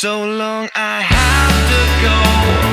So long I have to go.